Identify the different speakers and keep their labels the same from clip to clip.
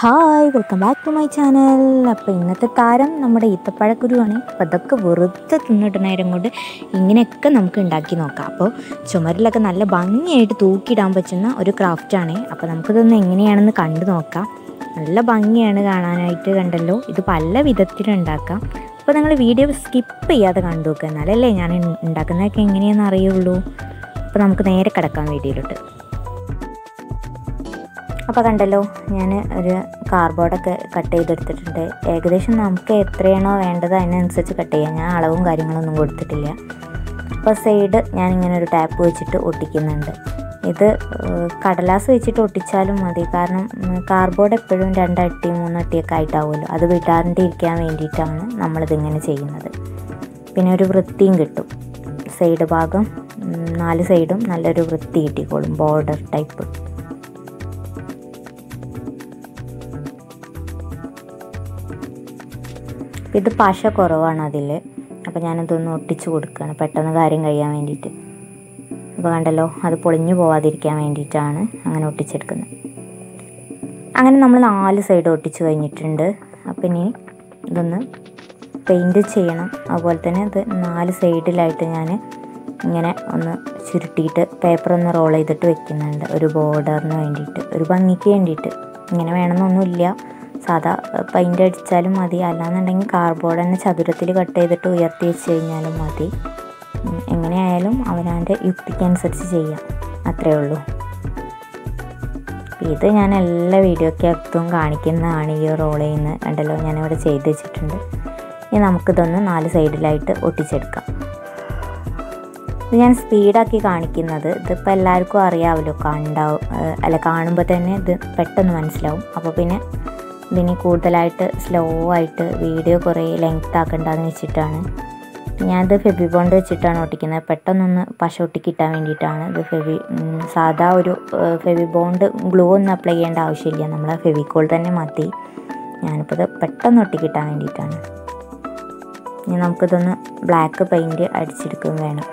Speaker 1: Hi welcome back to my channel അപ്പോൾ ഇന്നത്തെ താരം നമ്മുടെ ഈത്തപ്പഴക്കുരുവാണ്. അപ്പോൾ അതൊക്കെ വെറുതെ തിന്നിട്ട് നേരം കൊണ്ട് ഇങ്ങനെയൊക്കെ നമുക്ക് ഉണ്ടാക്കി നോക്കാം. അപ്പോൾ ചുമരിലൊക്കെ നല്ല ഭംഗിയായിട്ട് തൂക്കിയിടാൻ പറ്റുന്ന ഒരു ക്രാഫ്റ്റാണ് അപ്പോൾ നമുക്കിതൊന്ന് എങ്ങനെയാണെന്ന് കണ്ടു നോക്കാം. നല്ല ഭംഗിയാണ് കാണാനായിട്ട് കണ്ടല്ലോ. ഇത് പല വിധത്തിലുണ്ടാക്കാം അപ്പോൾ നിങ്ങൾ വീഡിയോ സ്കിപ്പ് ചെയ്യാതെ കണ്ടു നോക്കുക എന്നാലല്ലേ ഞാൻ ഉണ്ടാക്കുന്നതൊക്കെ എങ്ങനെയാണെന്ന് അറിയുള്ളൂ. അപ്പോൾ നമുക്ക് നേരെ കിടക്കാം വീഡിയോയിലോട്ട് അപ്പോൾ കണ്ടല്ലോ ഞാൻ ഒരു കാർഡ്ബോർഡൊക്കെ കട്ട് ചെയ്തെടുത്തിട്ടുണ്ട്. ഏകദേശം നമുക്ക് എത്രയാണോ വേണ്ടത് അതിനനുസരിച്ച് കട്ട് ചെയ്യാം. ഞാൻ അളവും കാര്യങ്ങളൊന്നും കൊടുത്തിട്ടില്ല. അപ്പോൾ സൈഡ് ഞാൻ ഇങ്ങനെ ഒരു ടാപ്പ് വെച്ചിട്ട് ഒട്ടിക്കുന്നുണ്ട്. ഇത് കടലാസ് വെച്ചിട്ട് ഒട്ടിച്ചാലും മതി. കാരണം കാർബോർഡ് എപ്പോഴും രണ്ടട്ടി മൂന്നട്ടിയൊക്കെ ആയിട്ടാവുമല്ലോ. അത് വിടാണ്ടിരിക്കാൻ വേണ്ടിയിട്ടാണ് നമ്മളിതിങ്ങനെ ചെയ്യുന്നത്. പിന്നെ ഒരു വൃത്തിയും കിട്ടും. സൈഡ് ഭാഗം നാല് സൈഡും നല്ലൊരു വൃത്തി കിട്ടിക്കോളും. ബോർഡർ ടൈപ്പ് ഇത് പശ കുറവാണ് അതിൽ അപ്പോൾ ഞാനതൊന്ന് ഒട്ടിച്ച് കൊടുക്കുകയാണ് പെട്ടെന്ന് കാര്യം കഴിയാൻ വേണ്ടിയിട്ട്. അപ്പോൾ കണ്ടല്ലോ അത് പൊളിഞ്ഞു പോവാതിരിക്കാൻ വേണ്ടിയിട്ടാണ് അങ്ങനെ ഒട്ടിച്ചെടുക്കുന്നത്. അങ്ങനെ നമ്മൾ നാല് സൈഡ് ഒട്ടിച്ച് കഴിഞ്ഞിട്ടുണ്ട്. അപ്പം ഇനി ഇതൊന്ന് പെയിന്റ് ചെയ്യണം. അതുപോലെ തന്നെ അത് നാല് സൈഡിലായിട്ട് ഞാൻ ഇങ്ങനെ ഒന്ന് ചുരുട്ടിയിട്ട് പേപ്പർ ഒന്ന് റോൾ ചെയ്തിട്ട് വെക്കുന്നുണ്ട്. ഒരു ബോർഡറിന് വേണ്ടിയിട്ട്. ഒരു ഭംഗിക്ക് വേണ്ടിയിട്ട്. ഇങ്ങനെ വേണമെന്നൊന്നുമില്ല. സാധാ പെയിന്റ് അടിച്ചാലും മതി. അല്ലാന്നുണ്ടെങ്കിൽ കാർഡ്ബോർഡ് തന്നെ ചതുരത്തിൽ കട്ട് ചെയ്തിട്ട് ഉയർത്തി വെച്ച് കഴിഞ്ഞാലും മതി. എങ്ങനെയായാലും അവനവന്റെ യുക്തിക്കനുസരിച്ച് ചെയ്യാം. അത്രേ ഉള്ളൂ. ഇത് ഞാൻ എല്ലാ വീഡിയോക്കകത്തും കാണിക്കുന്നതാണ് ഈ റോൾ ചെയ്യുന്നത് കണ്ടല്ലോ ഞാനിവിടെ ചെയ്ത് വെച്ചിട്ടുണ്ട്. ഇനി നമുക്കിതൊന്ന് നാല് സൈഡിലായിട്ട് ഒട്ടിച്ചെടുക്കാം. ഇത് ഞാൻ സ്പീഡാക്കി കാണിക്കുന്നത്. ഇതിപ്പോൾ എല്ലാവർക്കും അറിയാമല്ലോ കണ്ടാവും അല്ല കാണുമ്പോൾ തന്നെ ഇത് പെട്ടെന്ന് മനസ്സിലാവും. അപ്പോൾ പിന്നെ ഇതിനി കൂടുതലായിട്ട് സ്ലോ ആയിട്ട് വീഡിയോ കുറേ ലെങ്ത് ആക്കണ്ടെന്ന് വെച്ചിട്ടാണ്. ഞാനിത് ഫെബി ബോണ്ട് വെച്ചിട്ടാണ് ഒട്ടിക്കുന്നത്. പെട്ടെന്നൊന്ന് പശ ഒട്ടിക്കിട്ടാൻ വേണ്ടിയിട്ടാണ് ഇത് ഫെബി സാധാ ഒരു ഫെബി ബോണ്ട് ഗ്ലൂ ഒന്നും അപ്ലൈ ചെയ്യേണ്ട ആവശ്യമില്ല. നമ്മൾ ഫെവിക്കോൾ തന്നെ മാറ്റി ഞാനിപ്പോൾ ഇത് പെട്ടെന്ന് ഒട്ടിക്കിട്ടാൻ വേണ്ടിയിട്ടാണ്. ഇനി നമുക്കിതൊന്ന് ബ്ലാക്ക് പെയിന്റ് അടിച്ചെടുക്കുകയും വേണം.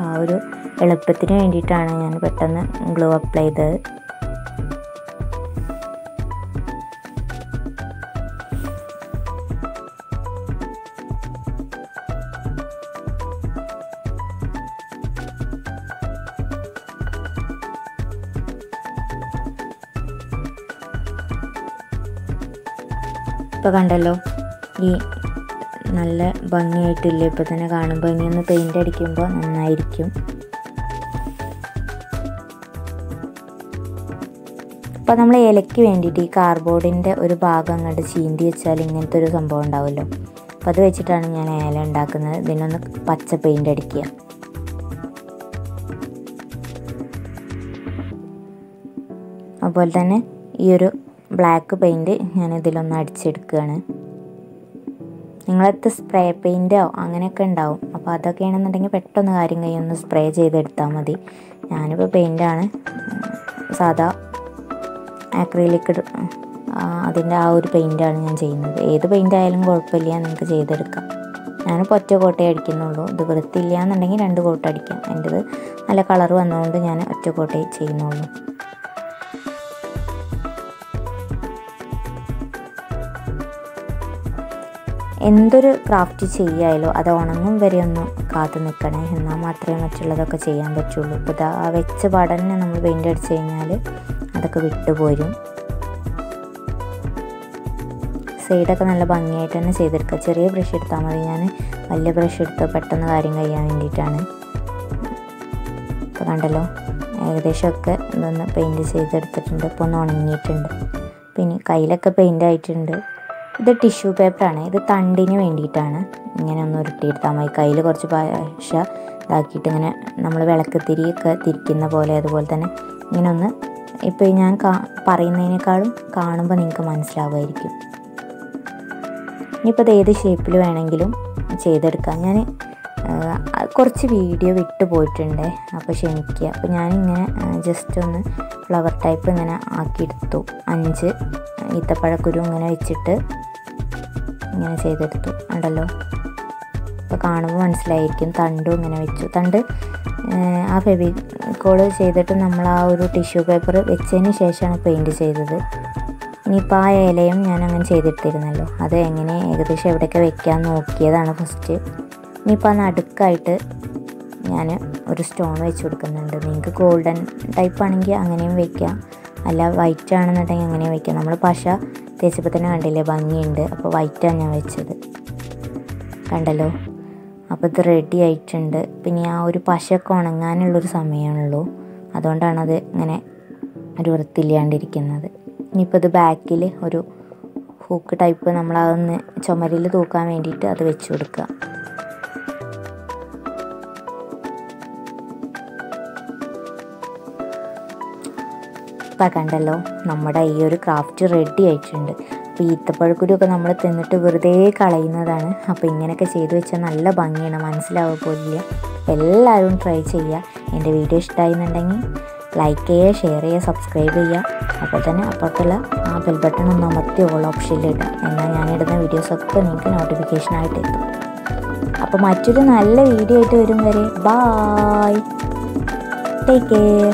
Speaker 1: ആ ഒരു എളുപ്പത്തിന് വേണ്ടിയിട്ടാണ് ഞാൻ പെട്ടെന്ന് ഗ്ലൂ അപ്ലൈ ചെയ്തത്. ഇപ്പോൾ കണ്ടല്ലോ. ഈ നല്ല ഭംഗിയായിട്ടില്ല? ഇപ്പോൾ തന്നെ കാണുമ്പോൾ ഇനി ഒന്ന് പെയിന്റ് അടിക്കുമ്പോൾ നന്നായിരിക്കും. അപ്പോൾ നമ്മൾ ഇലയ്ക്ക് വേണ്ടിയിട്ട് ഈ കാർഡ്ബോർഡിന്റെ ഒരു ഭാഗം അങ്ങോട്ട് ചീന്തി വെച്ചാൽ ഇങ്ങനത്തെ ഒരു സംഭവം ഉണ്ടാവുമല്ലോ. അപ്പോൾ അത് വെച്ചിട്ടാണ് ഞാൻ ഏല ഉണ്ടാക്കുന്നത്. ഇതിനൊന്ന് പച്ച പെയിന്റ് അടിക്കുക. അതുപോലെ തന്നെ ഈ ഒരു ബ്ലാക്ക് പെയിന്റ് ഞാൻ ഇതിലൊന്ന് അടിച്ചെടുക്കുകയാണ്. നിങ്ങളടുത്ത് സ്പ്രേ പെയിന്റോ അങ്ങനെയൊക്കെ ഉണ്ടാവും. അപ്പോൾ അതൊക്കെയാണെന്നുണ്ടെങ്കിൽ പെട്ടെന്ന് കാര്യം കഴിയൊന്ന് സ്പ്രേ ചെയ്തെടുത്താൽ മതി. ഞാനിപ്പോൾ പെയിന്റാണ് സാധാ ആക്രിലിക് അതിന്റെ ആ ഒരു പെയിന്റാണ് ഞാൻ ചെയ്യുന്നത്. ഏത് പെയിന്റ് ആയാലും കുഴപ്പമില്ല നിങ്ങൾക്ക് ചെയ്തെടുക്കാം. ഞാനിപ്പോൾ ഒറ്റ കോട്ടയെ അടിക്കുന്നുള്ളൂ. ഇത് വൃത്തിയില്ല എന്നുണ്ടെങ്കിൽ രണ്ട് കോട്ട അടിക്കാം. എന്റെത് നല്ല കളർ വന്നതുകൊണ്ട് ഞാൻ ഒറ്റ കോട്ടയെ ചെയ്യുന്നുള്ളൂ. എന്തൊരു ക്രാഫ്റ്റ് ചെയ്യായാലോ അത് ഉണങ്ങും വരെ ഒന്ന് കാത്തു നിൽക്കണേ. എന്നാൽ മാത്രമേ മറ്റുള്ളതൊക്കെ ചെയ്യാൻ പറ്റുള്ളൂ. ഇപ്പോൾ ആ വെച്ച പാടന്നെ നമ്മൾ പെയിന്റ് അടിച്ച് കഴിഞ്ഞാൽ അതൊക്കെ വിട്ടുപോരും സൈഡൊക്കെ നല്ല ഭംഗിയായിട്ട് തന്നെ ചെയ്തെടുക്കുക. ചെറിയ ബ്രഷ് എടുത്താൽ മതി. ഞാൻ വലിയ ബ്രഷ് എടുത്ത് പെട്ടെന്ന് കാര്യം കഴിയാൻ വേണ്ടിയിട്ടാണ്. ഇപ്പോൾ കണ്ടല്ലോ ഏകദേശമൊക്കെ ഇതൊന്ന് പെയിന്റ് ചെയ്തെടുത്തിട്ടുണ്ട്. ഇപ്പോൾ ഒന്ന് ഉണങ്ങിയിട്ടുണ്ട്. പിന്നെ കയ്യിലൊക്കെ പെയിന്റ് ആയിട്ടുണ്ട്. ഇത് ടിഷ്യൂ പേപ്പറാണ് ഇത് തണ്ടിന് വേണ്ടിയിട്ടാണ്. ഇങ്ങനെ ഒന്ന് ഉരുട്ടിയെടുത്താൽ മതി കയ്യിൽ കുറച്ച് പശ ഇതാക്കിയിട്ട് ഇങ്ങനെ നമ്മൾ വിളക്ക് തിരിയൊക്കെ തിരിക്കുന്ന പോലെ അതുപോലെ തന്നെ ഇങ്ങനെ ഒന്ന് ഇപ്പോൾ ഞാൻ കാ പറയുന്നതിനേക്കാളും കാണുമ്പോൾ നിങ്ങൾക്ക് മനസ്സിലാവുമായിരിക്കും. ഇനിയിപ്പോൾ ഇത് ഏത് ഷേപ്പിൽ വേണമെങ്കിലും ചെയ്തെടുക്കാം. ഞാൻ കുറച്ച് വീഡിയോ വിട്ടു പോയിട്ടുണ്ട്. അപ്പോൾ ക്ഷമിക്കുക. അപ്പോൾ ഞാനിങ്ങനെ ജസ്റ്റ് ഒന്ന് ഫ്ലവർ ടൈപ്പ് ഇങ്ങനെ ആക്കിയെടുത്തു. അഞ്ച് ഈത്തപ്പഴക്കുരു ഇങ്ങനെ വെച്ചിട്ട് ഇങ്ങനെ ചെയ്തെടുത്തു. ഉണ്ടല്ലോ അപ്പോൾ കാണുമ്പോൾ മനസ്സിലായിരിക്കും തണ്ടും ഇങ്ങനെ വെച്ചു. തണ്ട് ആ ഫെവിക്കോൾ ചെയ്തിട്ട് നമ്മൾ ആ ഒരു ടിഷ്യൂ പേപ്പർ വെച്ചതിന് ശേഷമാണ് പെയിന്റ് ചെയ്തത്. ഇനിയിപ്പോൾ ആ ഇലയും ഞാൻ അങ്ങനെ ചെയ്തിട്ടിരുന്നല്ലോ. അത് എങ്ങനെ ഏകദേശം എവിടെയൊക്കെ വെക്കാൻ നോക്കിയതാണ് ഫസ്റ്റ്. ഇനിയിപ്പോൾ ആ നടുക്കായിട്ട് ഞാൻ ഒരു സ്റ്റോൺ വെച്ച് കൊടുക്കുന്നുണ്ട്. നിങ്ങൾക്ക് ഗോൾഡൻ ടൈപ്പ് ആണെങ്കിൽ അങ്ങനെയും വെക്കാം. അല്ല വൈറ്റ് ആണെന്നുണ്ടെങ്കിൽ അങ്ങനെയും വെക്കാം. നമ്മൾ പശ തേച്ചപ്പോൾ തന്നെ കണ്ടില്ലേ ഭംഗിയുണ്ട്. അപ്പോൾ വൈറ്റാണ് ഞാൻ വെച്ചത്. കണ്ടല്ലോ? അപ്പോൾ ഇത് റെഡി ആയിട്ടുണ്ട്. പിന്നെ ആ ഒരു പശയൊക്കെ ഉണങ്ങാനുള്ളൊരു സമയമാണുള്ളൂ അത് ഇങ്ങനെ ഒരു വൃത്തിയില്ലാണ്ടിരിക്കുന്നത്. ഇനിയിപ്പോൾ ഇത് ബാക്കിൽ ഒരു ഹൂക്ക് ടൈപ്പ് നമ്മളതൊന്ന് ചുമരിൽ തൂക്കാൻ വേണ്ടിയിട്ട് അത് വെച്ച് കൊടുക്കുക. ഇപ്പം കണ്ടല്ലോ നമ്മുടെ ഈ ഒരു ക്രാഫ്റ്റ് റെഡി ആയിട്ടുണ്ട്. അപ്പോൾ ഈത്തപ്പഴക്കുരുമൊക്കെ നമ്മൾ തിന്നിട്ട് വെറുതെ കളയുന്നതാണ്. അപ്പോൾ ഇങ്ങനെയൊക്കെ ചെയ്തു വെച്ചാൽ നല്ല ഭംഗിയാണ് മനസ്സിലാവുക പോലില്ല എല്ലാവരും ട്രൈ ചെയ്യുക എന്റെ വീഡിയോ ഇഷ്ടമായിരുന്നുണ്ടെങ്കിൽ ലൈക്ക് ചെയ്യുക ഷെയർ ചെയ്യുക സബ്സ്ക്രൈബ് ചെയ്യുക അപ്പോൾ തന്നെ അപ്പുറത്തുള്ള ആ ബെൽ ബട്ടൺ ഒന്ന് അമർത്തി ഓൾ ഓപ്ഷനിൽ ഇടാം. എന്നാൽ ഞാനിടുന്ന വീഡിയോസൊക്കെ നിങ്ങൾക്ക് നോട്ടിഫിക്കേഷനായിട്ട് എത്തും. അപ്പോൾ മറ്റൊരു നല്ല വീഡിയോ ആയിട്ട് വരും വരെ. Bye take care